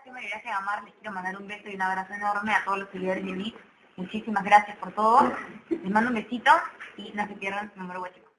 estoy María Gracia Gamar, les quiero mandar un beso y un abrazo enorme a todos los seguidores de mí. Muchísimas gracias por todo. Les mando un besito y no se pierdan su número guachico.